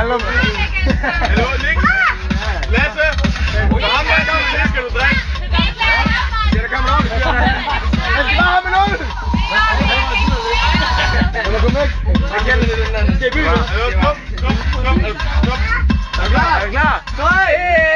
Hallo. Hallo, ikke Lasse. Under ham der kommer til, skal du drikke. Ja, der kommer nogen. Han skal bare have med noget. Eller kom væk. Jeg kender det, den der. Skal i byen? Kom, kom, kom. Rồi.